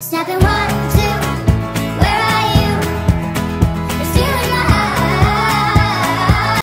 Snapping one,